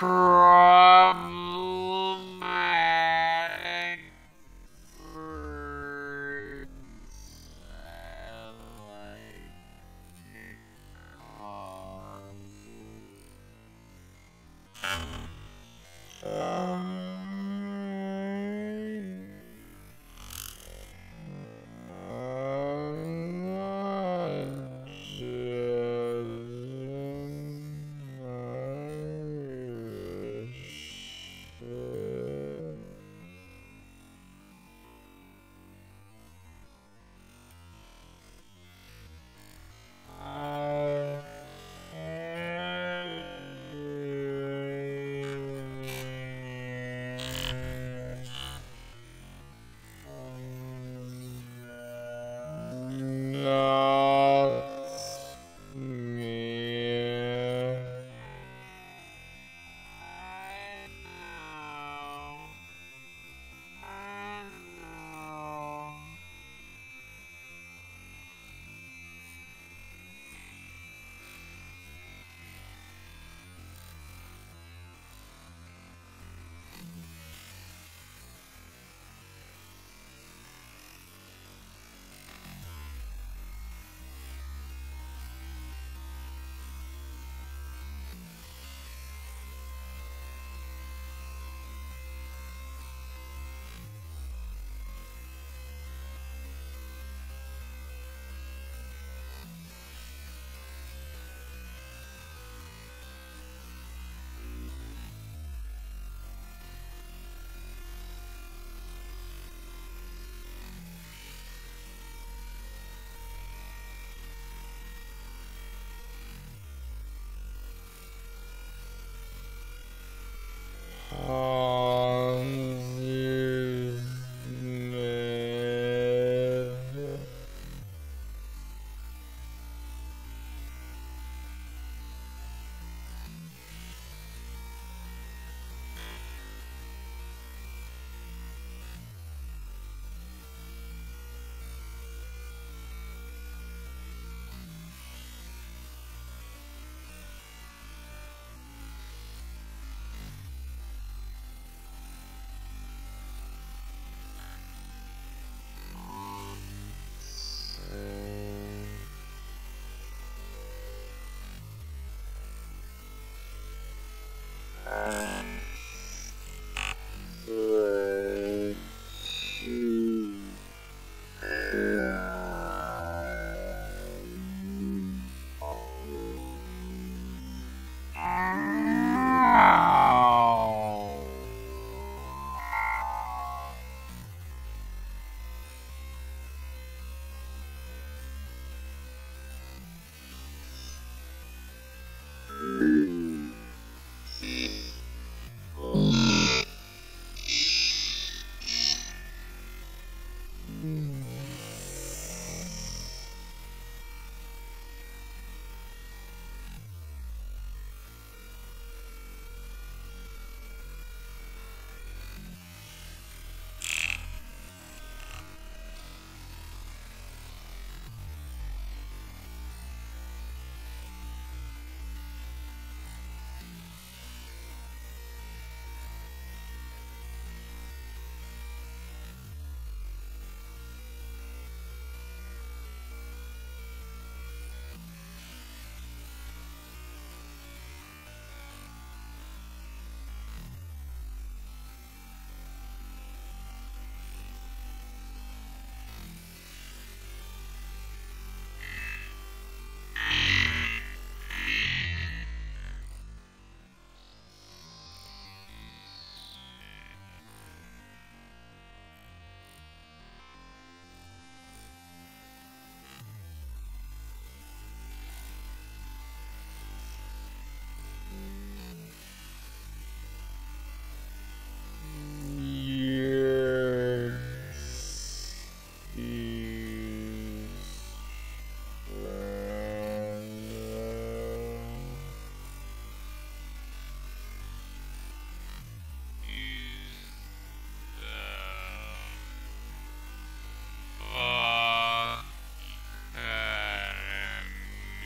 problematic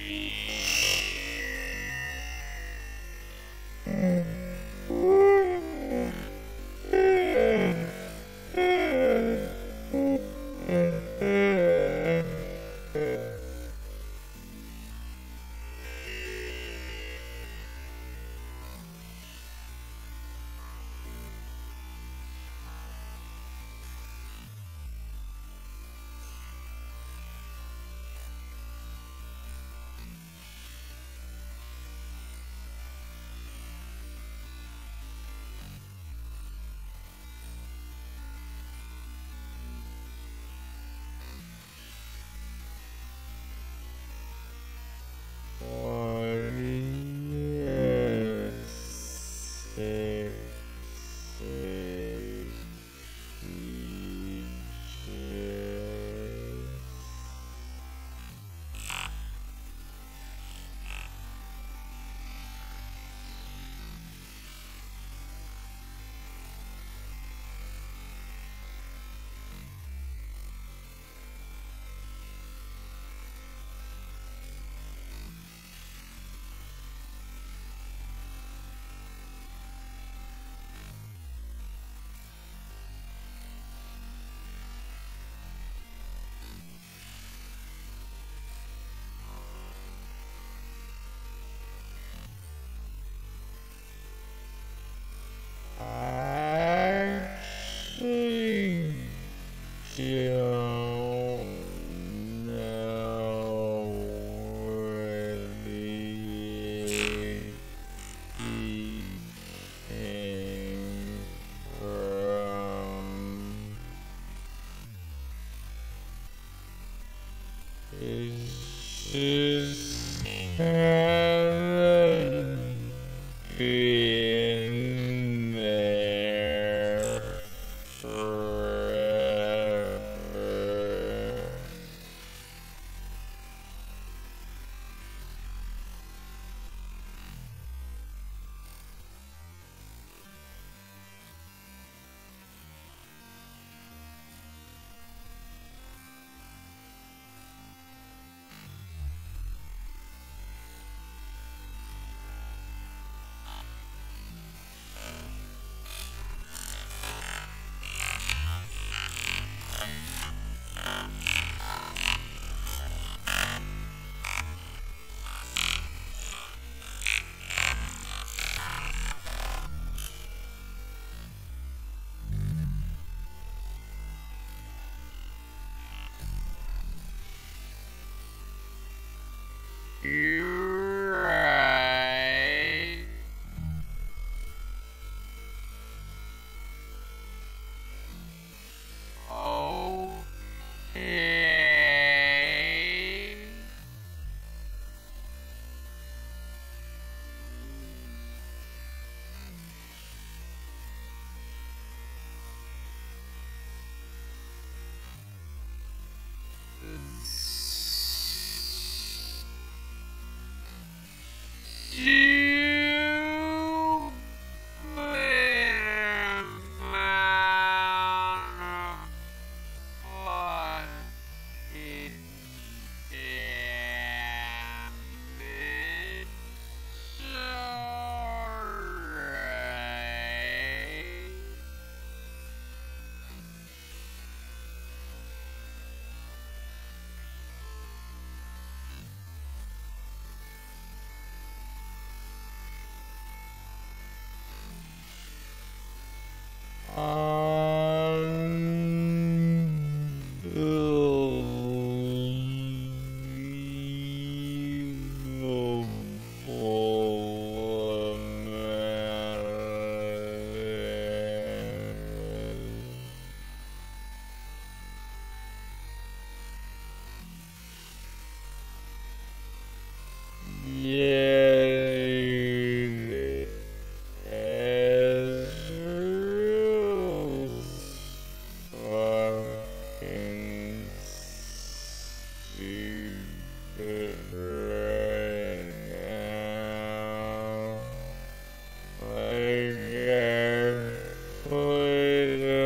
Peace. Oh, Yeah. were. Uh,